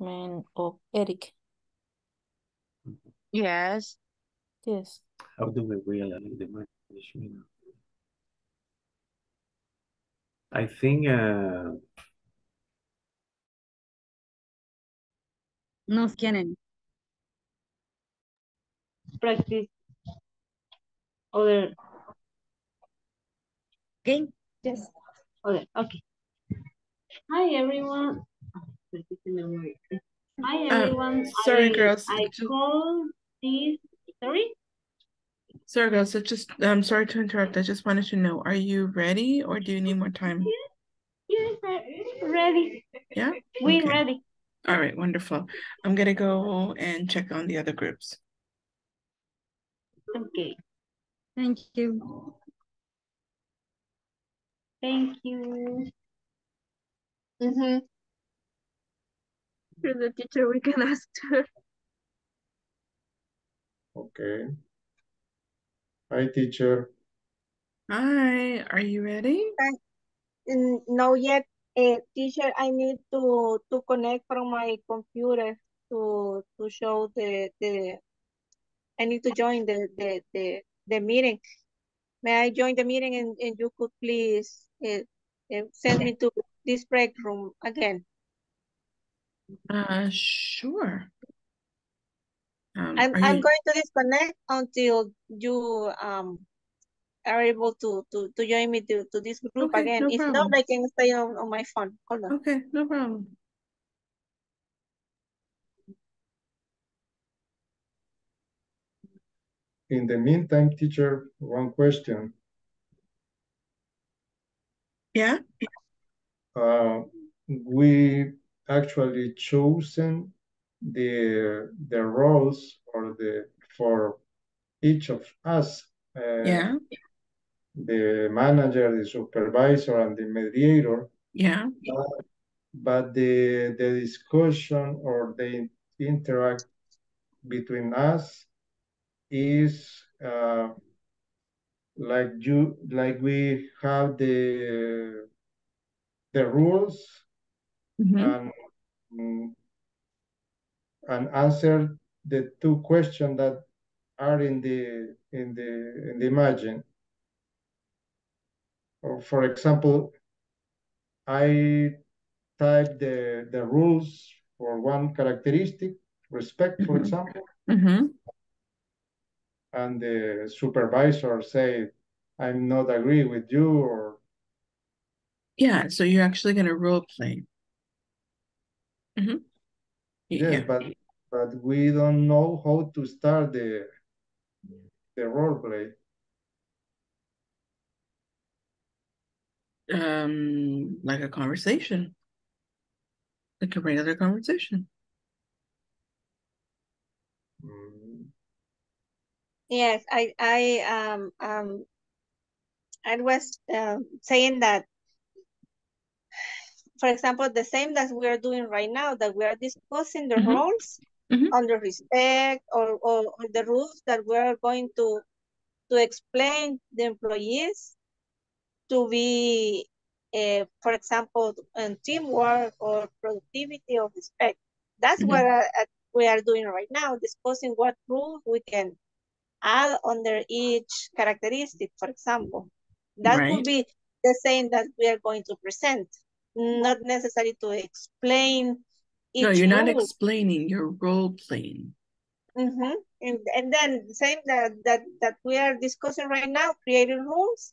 management of Eric. Yes. Yes. How do we realize the management? I think uh, Nos quieren. Practice. Other. Okay. Yes. Other. Okay. Hi everyone. Hi Uh, everyone. sorry, I, girls. I call this. Sorry. Sorry, girls. I just I'm sorry to interrupt. I just wanted to know: Are you ready, or do you need more time? Yes, I'm ready. Yeah. We Okay. ready. All right. Wonderful. I'm gonna go and check on the other groups. Okay. Thank you. Thank you. Mm-hmm. To the teacher, we can ask her. Okay. Hi, teacher. Hi. Are you ready? Mm, No yet, uh, teacher, I need to, to connect from my computer to, to show the, the, I need to join the, the, the, the meeting. May I join the meeting and, and you could please, uh, uh, send me to this break room again? Uh, sure. Um, I'm, I'm you- going to disconnect until you, um, are able to, to, to join me to, to this group Okay, again. no If not, problem. I can stay on, on my phone. Hold on. Okay, no problem. In the meantime, teacher, one question. Yeah. Uh, we actually chosen the the roles or the for each of us. uh, Yeah. The manager, the supervisor, and the mediator. Yeah. But the the discussion or the interact between us is uh, like you like we have the the rules Mhm. and mm, and answer the two questions that are in the in the in the imagine. Or for example, I type the the rules for one characteristic, respect, for Mhm. example, Mm-hmm. and the supervisor say, I'm not agree with you or Yeah. So you're actually gonna role play. Mm-hmm. yes, Yeah. but but we don't know how to start the the role play. Um, like a conversation. Like a regular conversation. Mm, Yes, I, I, um, um, I was, um, saying that, for example, the same that we are doing right now, that we are discussing the Mhm. roles Mhm. on the respect or, or, or the rules that we are going to, to explain the employees to be, uh, for example, in teamwork or productivity or respect. That's what Mhm. uh, uh, we are doing right now, discussing what rules we can add under each characteristic, for example. That Right. would be the same that we are going to present, not necessary to explain each No, you're not rule. explaining, you're role playing. Mhm. And, and then same that, that, that we are discussing right now, creating rules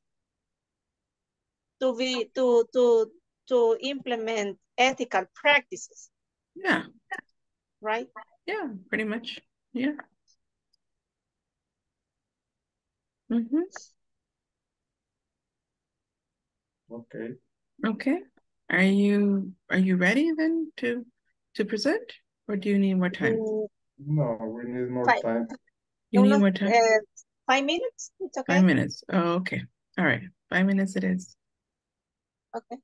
to be, to, to, to implement ethical practices, Yeah. right? Yeah, pretty much. Yeah. Mm-hmm. okay. Okay. Are you are you ready then to to present or do you need more time? Mm, No, we need more Fine. time. You need more time? uh, five minutes, it's okay? Five minutes. Oh, okay. All right. Five minutes it is. Okay.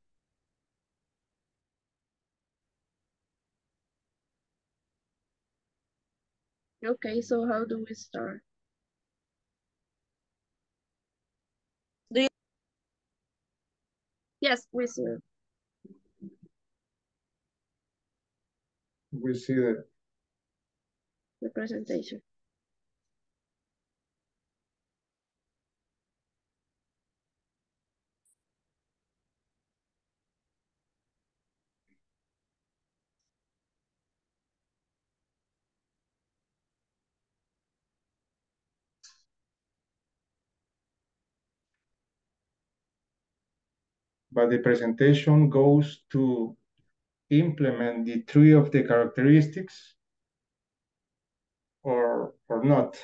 Okay, so how do we start? Do you- Yes, we see. We see the The presentation. but the presentation goes to implement the three of the characteristics or or not.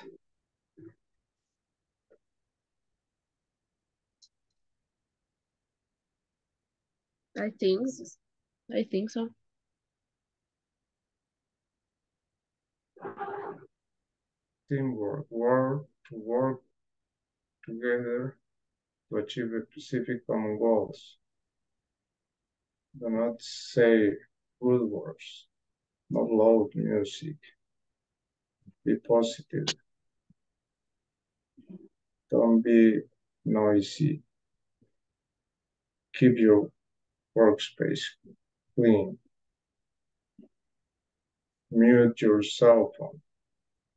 I think. I think so. Teamwork, work to work together to achieve a specific common goals. Do not say good words, not loud music. Be positive. Don't be noisy. Keep your workspace clean. Mute your cell phone.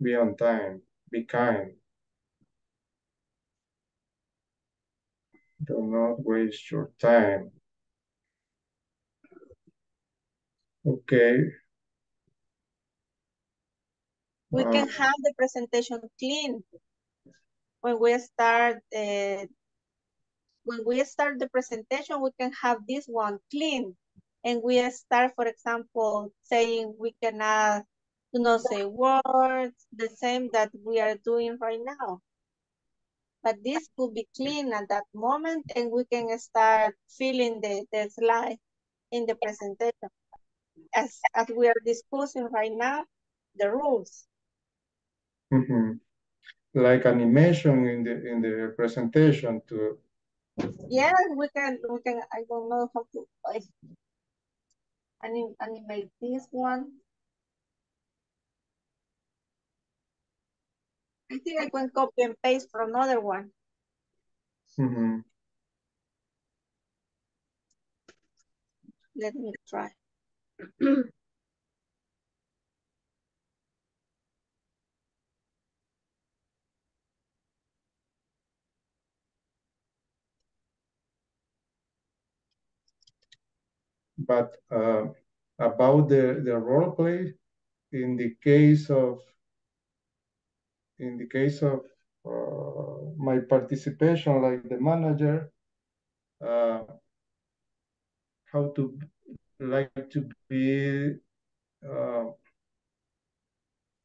Be on time. Be kind. Do not waste your time. Okay. We can have the presentation clean. When we start, uh, when we start the presentation, we can have this one clean. And we start, for example, saying we cannot, do not say words, the same that we are doing right now. But this could be clean at that moment and we can start filling the, the slide in the presentation. As, as we are discussing right now, the rules. mhm. Like animation in the in the presentation to Yeah, we can, we can, I don't know how to, like, anim, animate this one. I think I can copy and paste from another one. mhm. Let me try. But uh, about the the role play in the case of in the case of uh, my participation like the manager uh, how to like to be uh,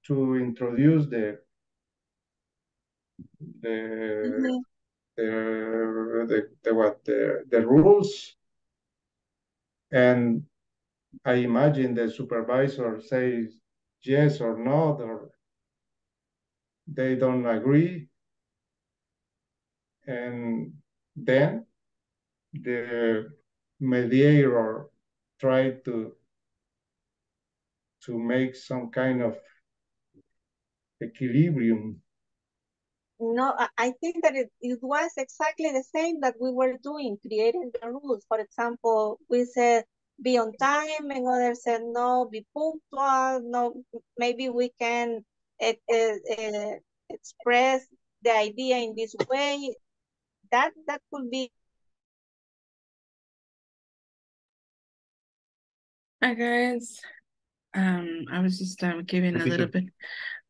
to introduce the the Mhm. the, the, the what the, the rules and I imagine the supervisor says yes or not or they don't agree and then the mediator tried to to make some kind of equilibrium No, I, think that it, it was exactly the same that we were doing, creating the rules. For example, we said be on time and others said no, be punctual. No, maybe we can uh, uh, express the idea in this way. That that could be Hi guys. Um, I was just um giving a little bit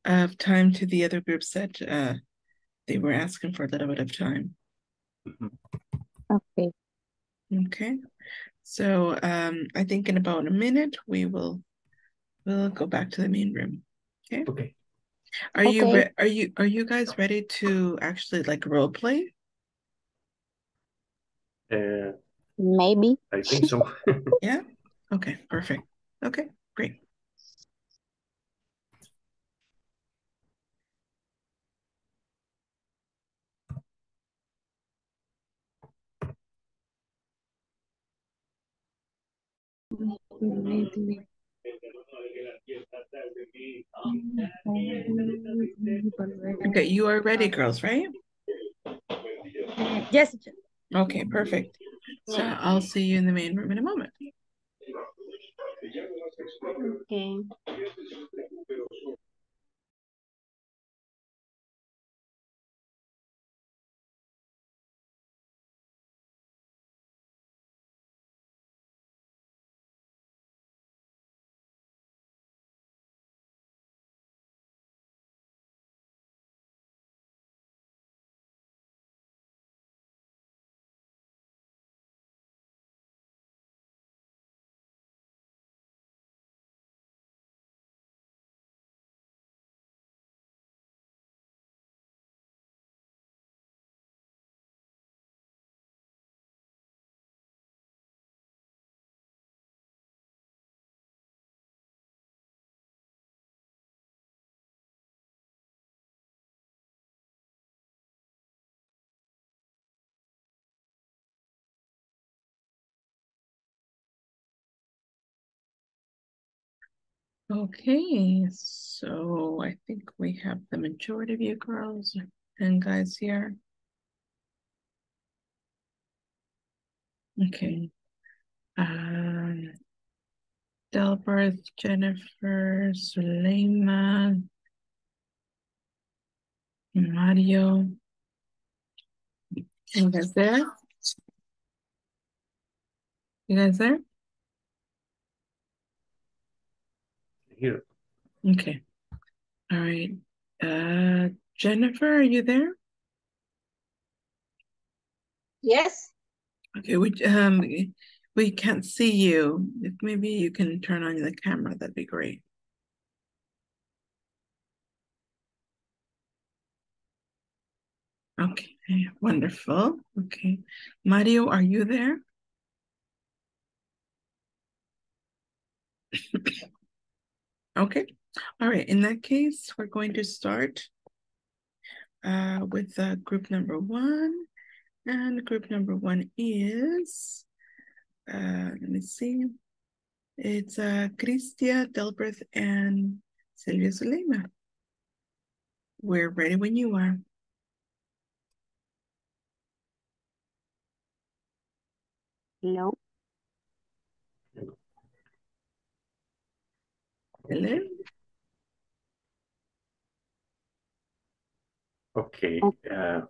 of time to the other groups that uh they were asking for a little bit of time. Mhm. Okay. Okay. So um I think in about a minute we will we'll go back to the main room. Okay. Okay. Are you Okay. re- are you are you guys ready to actually like role play? Uh, Maybe. I think so. Yeah? Okay, perfect. Okay, great. Okay, you are ready, girls, right? Yes. Okay, perfect. So I'll see you in the main room in a moment. Okay. Okay, so I think we have the majority of you girls and guys here. Okay. Um, Delbert, Jennifer, Suleiman, Mario. You guys there? You guys there? Here. Okay. All right. Uh, Jennifer, are you there? Yes, Okay, we um we can't see you. If maybe you can turn on the camera, that'd be great. Okay, wonderful. Okay. Mario, are you there? Okay. All right. In that case, we're going to start uh with uh, group number one. And group number one is uh let me see. It's uh Cristia Delbreth and Silvia Zulema. We're ready when you are. Hello. Hello? Okay. Uh,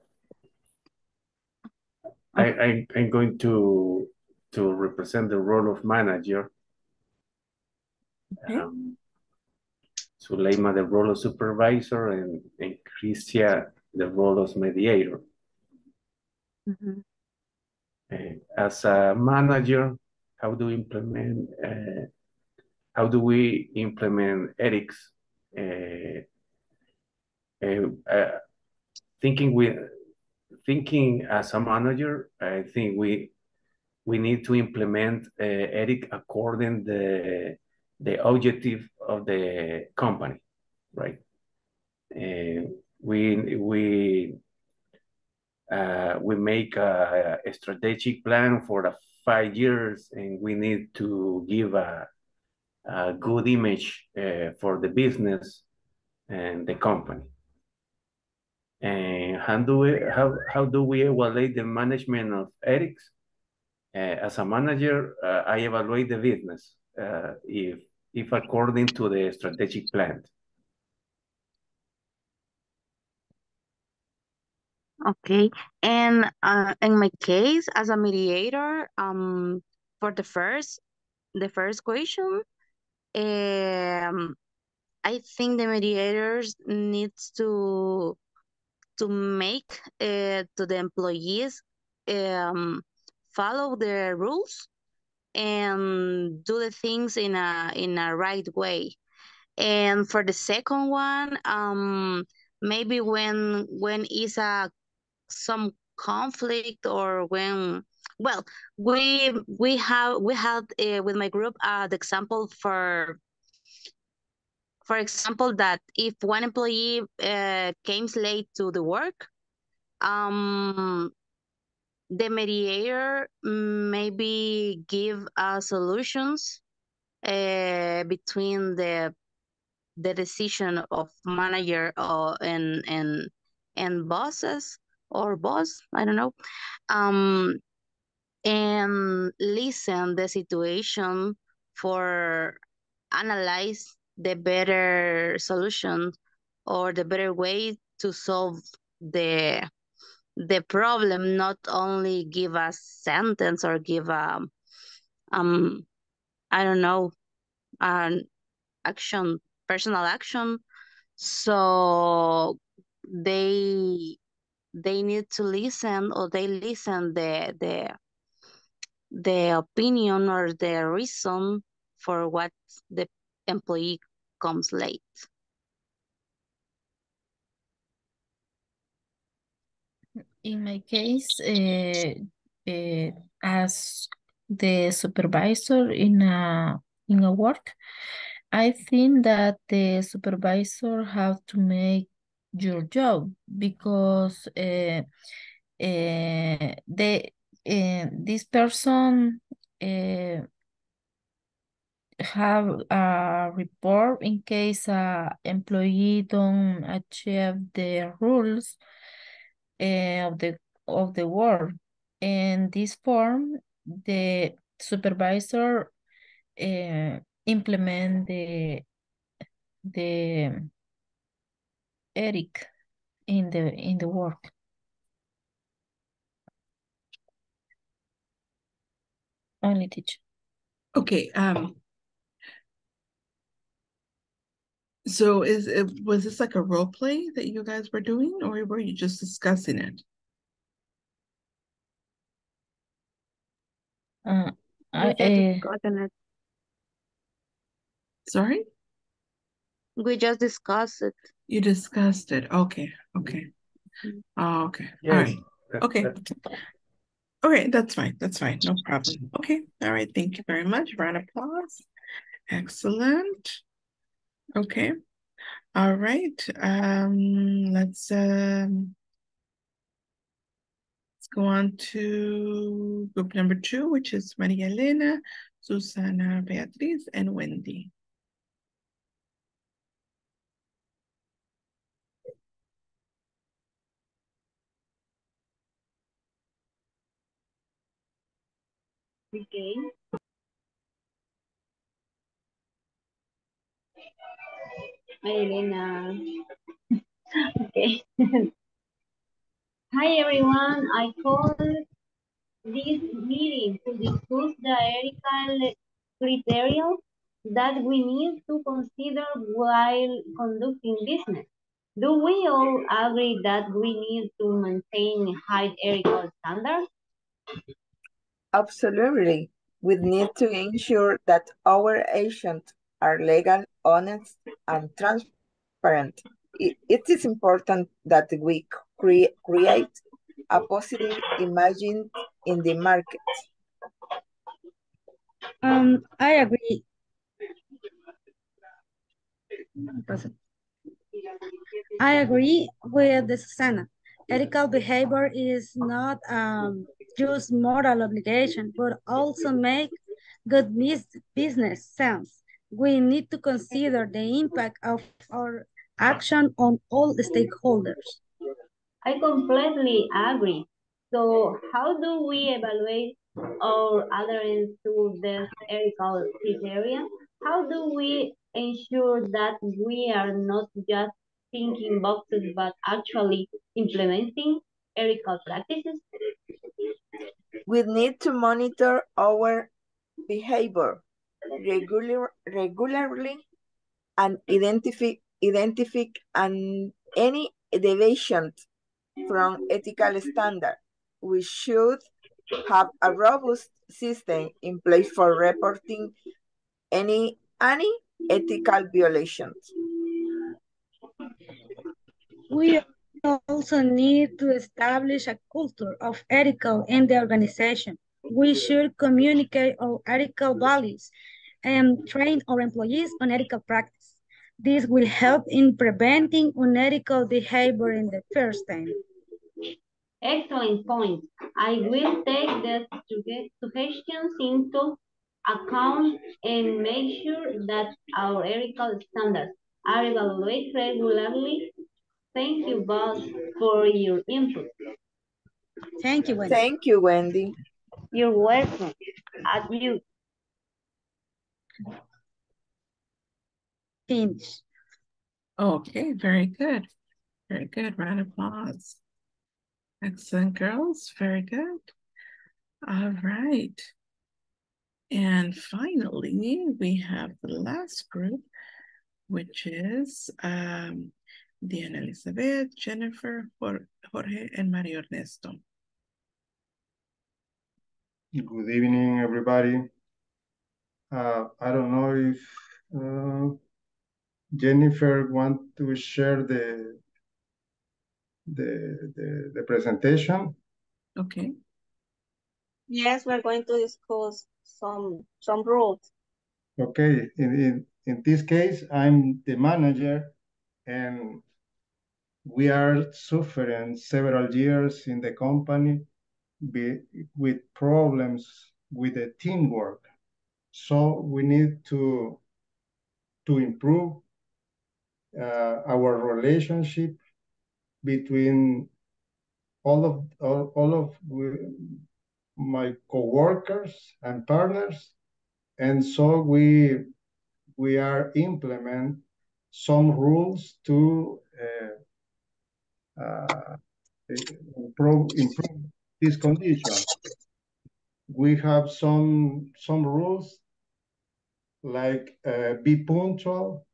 I, I, I'm going to, to represent the role of manager. Okay. Um, Suleima, the role of supervisor, and, and Cristia, the role of mediator. Mhm. Uh, as a manager, how do we implement, uh, how do we implement ethics? Uh, uh, uh, thinking with, thinking as a manager, I think we, we need to implement uh, ethic according the, the objective of the company, right? And we, we, uh, we make a, a strategic plan for the five years and we need to give a, a good image uh, for the business and the company. And how do we, how, how do we evaluate the management of ethics? Uh, as a manager, uh, I evaluate the business uh, if, if according to the strategic plan. Okay. And uh, in my case, as a mediator, um, for the first, the first question, um, I think the mediators needs to to make uh, to the employees um follow the rules and do the things in a in a right way. And for the second one, um, maybe when when is a some conflict or when well we we have we had uh, with my group uh, the example for for example that if one employee uh, comes late to the work um the mediator maybe give uh, solutions uh, between the the decision of manager or and and and bosses or boss i don't know. Um and listen the situation for analyze the better solution or the better way to solve the the problem not only give a sentence or give a um i don't know an action personal action. So they they need to listen or they listen the the the opinion or the reason for what the employee comes late. In my case, uh, uh, as the supervisor in a in a work, I think that the supervisor have to make your job because uh, uh, the uh, this person uh, have a report in case a employee don't achieve the rules uh, of the of the work. And this form, the supervisor uh, implement the the Eric in the in the work. Only teacher. Okay, um. So is it, was this like a role play that you guys were doing or were you just discussing it? Uh, I, We just uh, it. Sorry? We just discussed it. You discussed it. Okay, okay. Mhm. Oh, okay. All Yes. right. that- Okay. Okay, that's fine. That's fine. No problem. Okay. All right. Thank you very much. Round of applause. Excellent. Okay. All right. Um, let's um let's go on to group number two, which is Maria Elena, Susana, Beatriz, and Wendy. Okay. Hi, Elena. okay. Hi, everyone. I called this meeting to discuss the ethical criteria that we need to consider while conducting business. Do we all agree that we need to maintain high ethical standards? Absolutely. We need to ensure that our agents are legal, honest, and transparent. It, is important that we cre create a positive image in the market. Um, I agree. I agree with the Susana. Ethical behavior is not um, just moral obligation, but also make good business sense. We need to consider the impact of our action on all stakeholders. I completely agree. So how do we evaluate our adherence to the ethical criteria? How do we ensure that we are not just thinking boxes, but actually implementing ethical practices? We need to monitor our behavior regular, regularly and identify, identify and any deviations from ethical standard. We should have a robust system in place for reporting any any ethical violations. We also need to establish a culture of ethical in the organization. We should communicate our ethical values and train our employees on ethical practice. This will help in preventing unethical behavior in the first time. Excellent point. I will take the suggestions into account and make sure that our ethical standards are evaluated regularly. Thank you both for your input. Thank you, Wendy. Thank you, Wendy. You're welcome. At you. finish. Okay, very good. Very good. Round of applause. Excellent, girls. Very good. All right. And finally, we have the last group, which is um, Diana Elizabeth, Jennifer, Jorge, and Mario Ernesto. Good evening, everybody. Uh, I don't know if uh, Jennifer want to share the, the the the presentation. Okay. Yes, we're going to discuss some some rules. Okay, in, in, in this case, I'm the manager and we are suffering several years in the company be, with problems with the teamwork. So we need to, to improve uh, our relationship between all of all, all of my coworkers and partners and so we we are implement some rules to uh, improve, improve this condition. We have some some rules like uh, be punctual,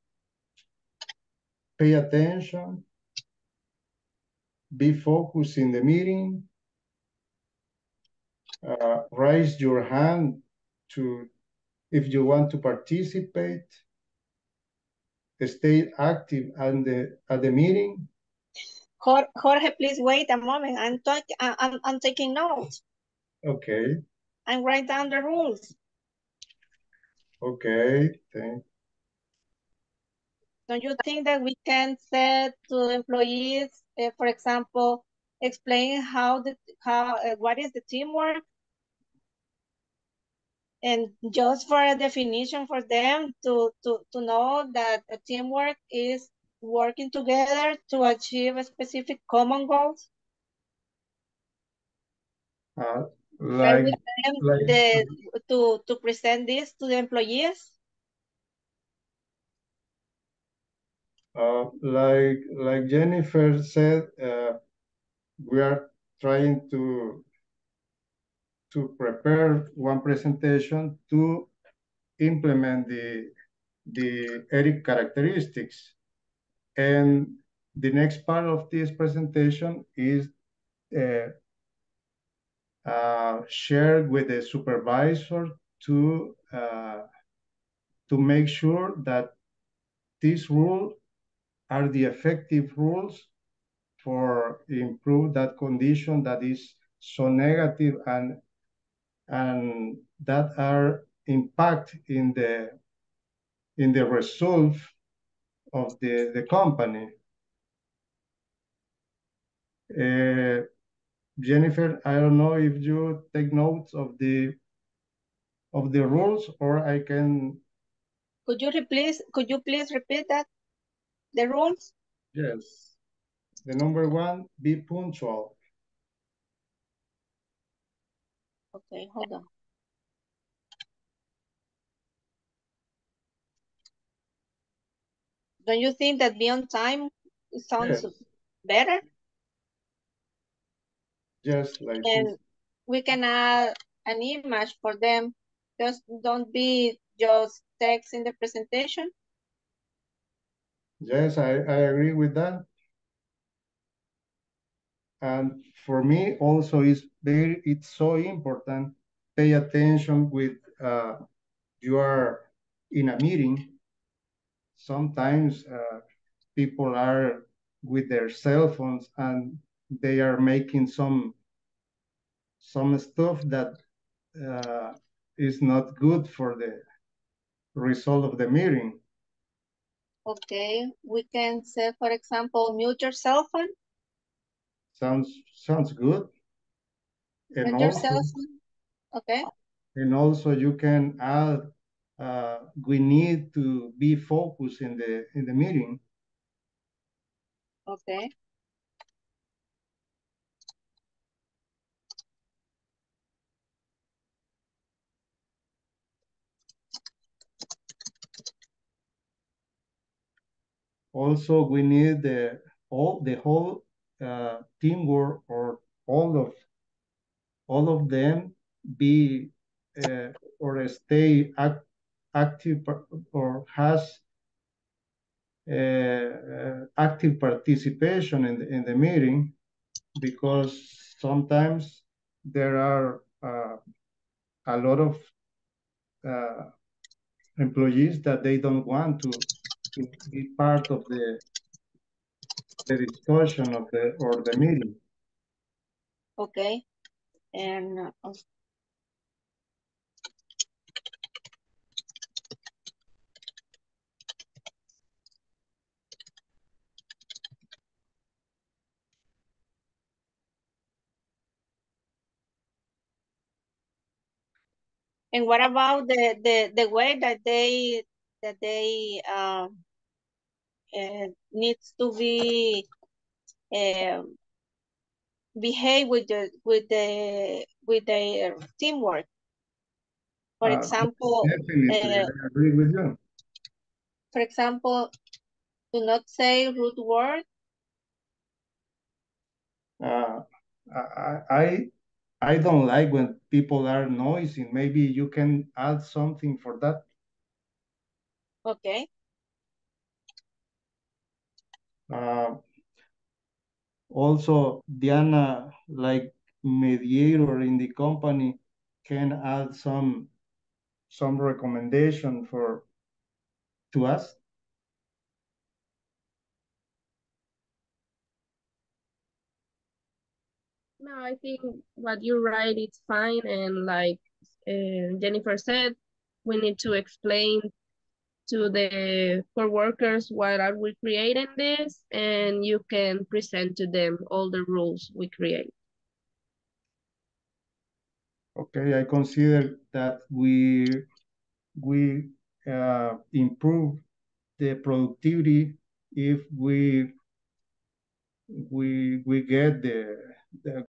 pay attention, be focused in the meeting, uh, raise your hand to if you want to participate, stay active at the at the meeting. Jorge, please wait a moment. I'm talking. I'm I'm taking notes. Okay. And write down the rules. Okay. Thank. Don't you think that we can say to employees, uh, for example, explain how the how uh, what is the teamwork and just for a definition for them to, to, to know that a teamwork is working together to achieve a specific common goals. Uh, like, like the, to, to present this to the employees? Uh, like like Jennifer said, uh, we are trying to to prepare one presentation to implement the, the ERIC characteristics. And the next part of this presentation is uh, uh, shared with the supervisor to uh, to make sure that these rules are the effective rules for improve that condition that is so negative and and that are impact in the in the result of the, the company. Uh, Jennifer, I don't know if you take notes of the of the rules or I can Could you please could you please repeat that? The rules? Yes. The number one, be punctual. Okay, hold on. Don't you think that be on time sounds yes. better? Just like and this. we can add an image for them. Just don't be just text in the presentation. Yes, I, I agree with that. And for me also is very it's so important pay attention with uh, you are in a meeting. Sometimes uh, people are with their cell phones and they are making some some stuff that uh, is not good for the result of the meeting. Okay, we can say, for example, mute your cell phone. Sounds sounds good. And mute also, your cell phone. Okay. And also you can add uh, we need to be focused in the in the meeting. Okay. also we need the all the whole uh, teamwork or all of all of them be uh, or stay act, active or has uh, active participation in the, in the meeting because sometimes there are uh, a lot of uh, employees that they don't want to, to be part of the the discussion of the or the meeting. Okay. And And what about the the the way that they that they um uh, needs to be um behave with the with the with their teamwork? For Uh, example, definitely, uh, I agree with you. for example, do not say rude words. Uh, I, I I don't like when people are noisy. Maybe you can add something for that. Okay. Uh, also, Diana, like mediator in the company, can add some some recommendation for to us. No, I think what you write is fine. And like uh, Jennifer said, we need to explain to the co-workers why are we creating this and you can present to them all the rules we create. Okay, I consider that we we uh, improve the productivity if we we we get the the